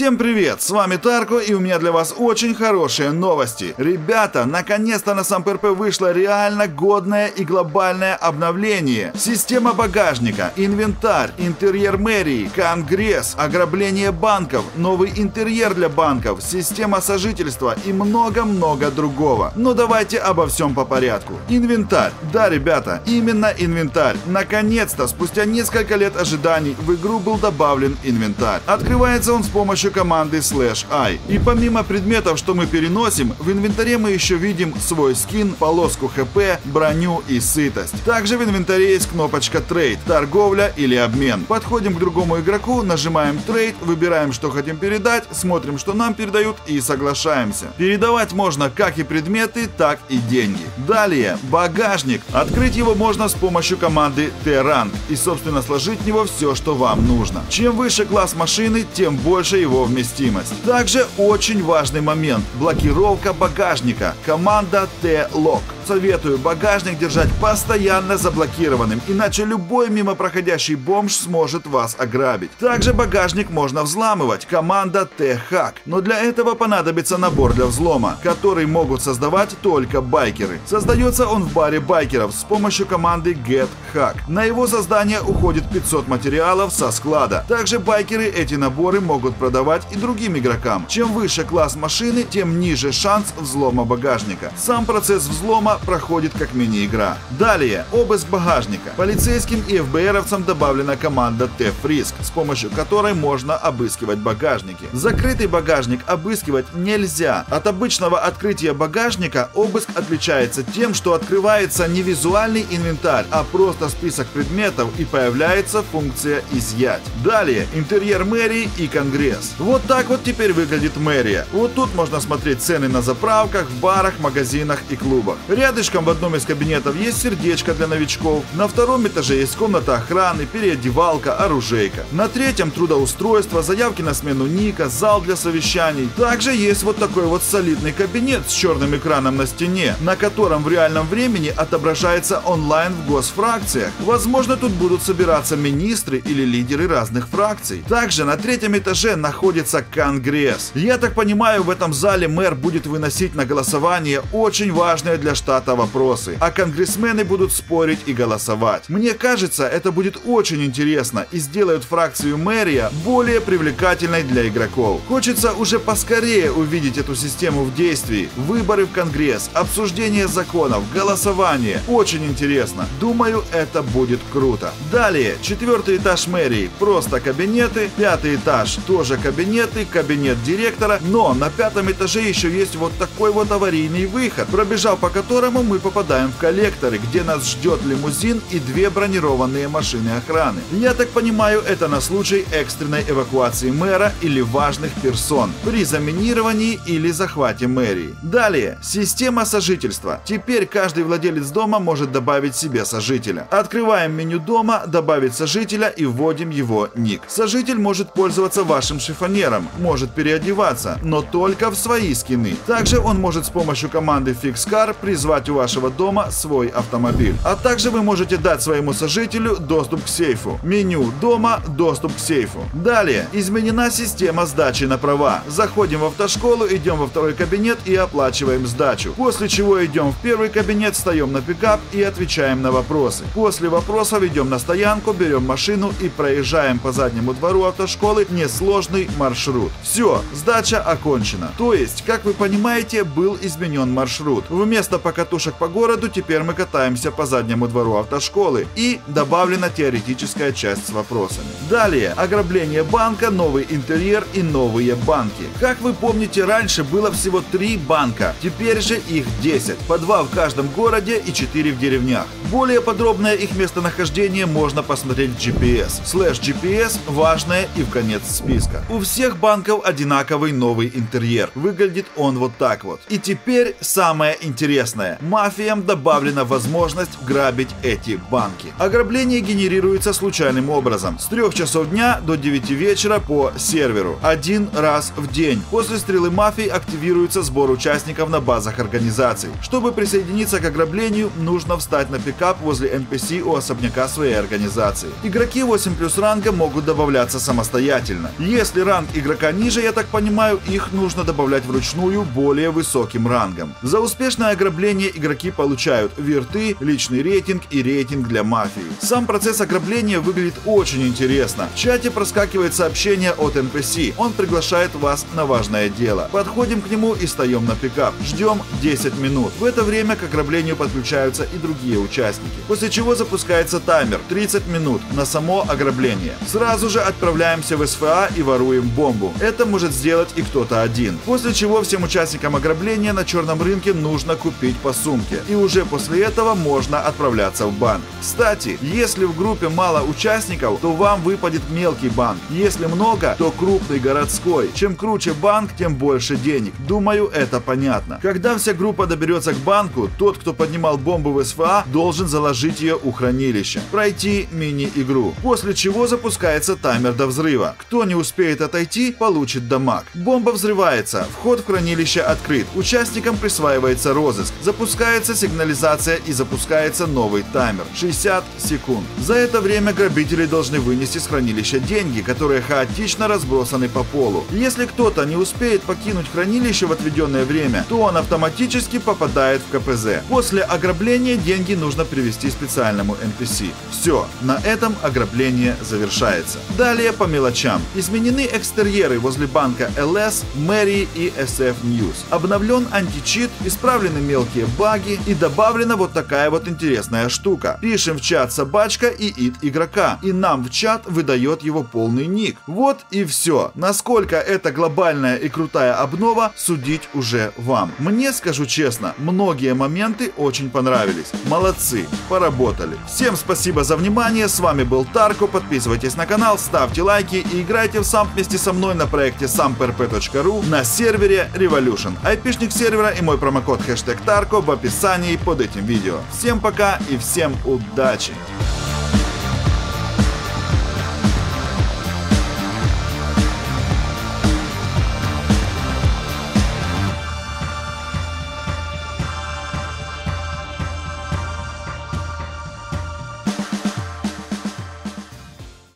Всем привет, с вами Тарко и у меня для вас очень хорошие новости. Ребята, наконец-то на сам ПРП вышло реально годное и глобальное обновление. Система багажника, инвентарь, интерьер мэрии, конгресс, ограбление банков, новый интерьер для банков, система сожительства и много-много другого. Но давайте обо всем по порядку. Инвентарь. Да, ребята, именно инвентарь. Наконец-то, спустя несколько лет ожиданий, в игру был добавлен инвентарь. Открывается он с помощью команды slash i. И помимо предметов, что мы переносим, в инвентаре мы еще видим свой скин, полоску хп, броню и сытость. Также в инвентаре есть кнопочка trade, торговля или обмен. Подходим к другому игроку, нажимаем trade, выбираем, что хотим передать, смотрим, что нам передают и соглашаемся. Передавать можно как и предметы, так и деньги. Далее, багажник. Открыть его можно с помощью команды trunk и, собственно, сложить в него все, что вам нужно. Чем выше класс машины, тем больше его вместимость. Также очень важный момент – блокировка багажника. Команда tlock. Советую багажник держать постоянно заблокированным, иначе любой мимо проходящий бомж сможет вас ограбить. Также багажник можно взламывать, команда thack, но для этого понадобится набор для взлома, который могут создавать только байкеры. Создается он в баре байкеров с помощью команды Get Hack. На его создание уходит 500 материалов со склада. Также байкеры эти наборы могут продавать и другим игрокам. Чем выше класс машины, тем ниже шанс взлома багажника. Сам процесс взлома проходит как мини-игра. Далее, обыск багажника. Полицейским и ФБРовцам добавлена команда T-Frisk, с помощью которой можно обыскивать багажники. Закрытый багажник обыскивать нельзя. От обычного открытия багажника обыск отличается тем, что открывается не визуальный инвентарь, а просто список предметов и появляется функция «Изъять». Далее, интерьер мэрии и конгресс. Вот так вот теперь выглядит мэрия. Вот тут можно смотреть цены на заправках, в барах, магазинах и клубах. Рядышком в одном из кабинетов есть сердечко для новичков. На втором этаже есть комната охраны, переодевалка, оружейка. На третьем трудоустройство, заявки на смену ника, зал для совещаний. Также есть вот такой вот солидный кабинет с черным экраном на стене, на котором в реальном времени отображается онлайн в госфракциях. Возможно, тут будут собираться министры или лидеры разных фракций. Также на третьем этаже находится Конгресс. Я так понимаю, в этом зале мэр будет выносить на голосование очень важные для штата вопросы, а конгрессмены будут спорить и голосовать. Мне кажется, это будет очень интересно и сделают фракцию мэрия более привлекательной для игроков. Хочется уже поскорее увидеть эту систему в действии. Выборы в Конгресс, обсуждение законов, голосование. Очень интересно. Думаю, это будет круто. Далее, четвертый этаж мэрии. Просто кабинеты. Пятый этаж тоже кабинеты, кабинет директора. Но на пятом этаже еще есть вот такой вот аварийный выход, пробежав по которому мы попадаем в коллекторы, где нас ждет лимузин и две бронированные машины охраны. Я так понимаю, это на случай экстренной эвакуации мэра или важных персон при заминировании или захвате мэрии. Далее, система сожительства. Теперь каждый владелец дома может добавить себе сожителя. Открываем меню дома, добавить сожителя и вводим его ник. Сожитель может пользоваться вашим шифонером, может переодеваться, но только в свои скины. Также он может с помощью команды FixCar призвать у вашего дома свой автомобиль. А также вы можете дать своему сожителю доступ к сейфу. Меню дома, доступ к сейфу. Далее, изменена система сдачи на права. Заходим в автошколу, идем во второй кабинет и оплачиваем сдачу. После чего идем в первый кабинет, встаем на пикап и отвечаем на вопросы. После вопросов идем на стоянку, берем машину и проезжаем по заднему двору автошколы несложный маршрут. Все, сдача окончена. То есть, как вы понимаете, был изменен маршрут. Вместо покатушек по городу теперь мы катаемся по заднему двору автошколы и добавлена теоретическая часть с вопросами. Далее, ограбление банка, новый интерьер и новые банки. Как вы помните, раньше было всего три банка, теперь же их 10, по два в каждом городе и 4 в деревнях. Более подробное их местонахождение можно посмотреть в GPS. Слэш GPS важное и в конец списка. У всех банков одинаковый новый интерьер. Выглядит он вот так вот. И теперь самое интересное. Мафиям добавлена возможность грабить эти банки. Ограбление генерируется случайным образом. С 3 часов дня до 9 вечера по серверу. Один раз в день. После стрелы мафии активируется сбор участников на базах организаций. Чтобы присоединиться к ограблению, нужно встать на пикап возле NPC у особняка своей организации. Игроки 8 плюс ранга могут добавляться самостоятельно. Если Если ранг игрока ниже, я так понимаю, их нужно добавлять вручную более высоким рангом. За успешное ограбление игроки получают вирты, личный рейтинг и рейтинг для мафии. Сам процесс ограбления выглядит очень интересно. В чате проскакивает сообщение от NPC. Он приглашает вас на важное дело. Подходим к нему и встаем на пикап. Ждем 10 минут. В это время к ограблению подключаются и другие участники. После чего запускается таймер 30 минут на само ограбление. Сразу же отправляемся в СФА и воруем бомбу. Это может сделать и кто-то один. После чего всем участникам ограбления на черном рынке нужно купить по сумке. И уже после этого можно отправляться в банк. Кстати, если в группе мало участников, то вам выпадет мелкий банк. Если много, то крупный городской. Чем круче банк, тем больше денег. Думаю, это понятно. Когда вся группа доберется к банку, тот, кто поднимал бомбу в СФА, должен заложить ее у хранилища. Пройти мини-игру. После чего запускается таймер до взрыва. Кто не успеет отойти, получит дамаг. Бомба взрывается. Вход в хранилище открыт. Участникам присваивается розыск. Запускается сигнализация и запускается новый таймер. 60 секунд. За это время грабители должны вынести с хранилища деньги, которые хаотично разбросаны по полу. Если кто-то не успеет покинуть хранилище в отведенное время, то он автоматически попадает в КПЗ. После ограбления деньги нужно привести специальному NPC. Все, на этом ограбление завершается. Далее по мелочам. Изменены экстерьеры возле банка LS, Mary и SF News. Обновлен античит, исправлены мелкие баги и добавлена вот такая вот интересная штука. Пишем в чат собачка и ид игрока, и нам в чат выдает его полный ник. Вот и все. Насколько это глобальная и крутая обнова, судить уже вам. Мне, скажу честно, многие моменты очень понравились. Молодцы, поработали. Всем спасибо за внимание, с вами был Тарко, подписывайтесь на канал, ставьте лайки и играйте в сам вместе со мной на проекте samprp.ru на сервере Revolution. Айпишник сервера и мой промокод хэштег Тарко в описании под этим видео. Всем пока и всем удачи!